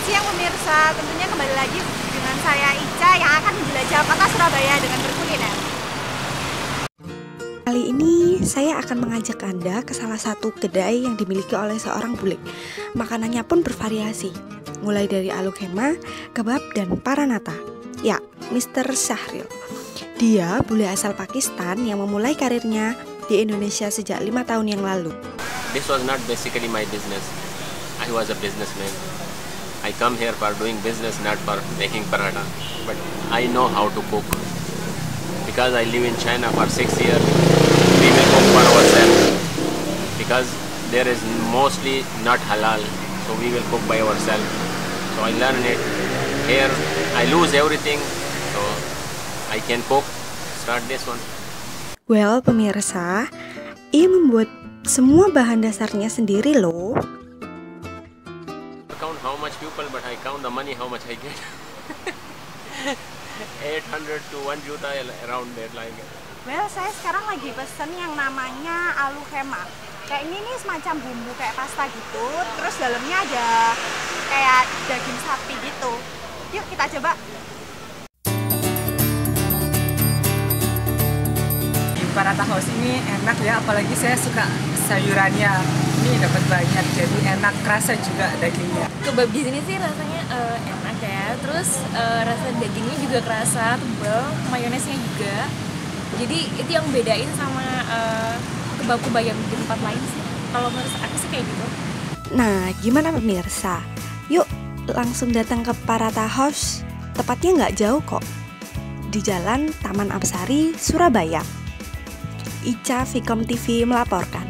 Selamat siang pemirsa, tentunya kembali lagi dengan saya Ica yang akan menjelajah kota Surabaya dengan berkuliner. Kali ini saya akan mengajak Anda ke salah satu kedai yang dimiliki oleh seorang bule. Makanannya pun bervariasi, mulai dari alukema, kebab, dan paranata. Ya, Mr. Syahril. Dia bule asal Pakistan yang memulai karirnya di Indonesia sejak lima tahun yang lalu. This was not basically my business. I was a businessman. I come here for doing business, not for making paratha. But I know how to cook. Because I live in China for six years, we will cook for ourselves. Because there is mostly not halal, so we will cook by ourselves. So I learn it. Here I lose everything, so I can cook. Start this one. Well, pemirsa, ia membuat semua bahan dasarnya sendiri loh. Much people, but I count the money how much I get. 800 to 1 juta around there like Well, saya sekarang lagi pesen yang namanya alu kema. Kayak ini nih semacam bumbu kayak pasta gitu, terus dalamnya ada kayak daging sapi gitu. Yuk kita coba. Di Parata House ini enak ya, apalagi saya suka sayurannya. Ini dapat banyak, jadi enak, kerasa juga dagingnya. kebab di sini sih rasanya eh, enak ya terus eh, rasa dagingnya juga kerasa tebal mayonesnya juga jadi itu yang bedain sama eh, kebab-kebab yang di tempat lain sih kalau menurut aku sih kayak gitu Nah, gimana pemirsa? Yuk langsung datang ke Parata House. Tepatnya nggak jauh kok. Di Jalan Taman Apsari, Surabaya. Ica Vicom TV melaporkan.